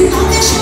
Não deixe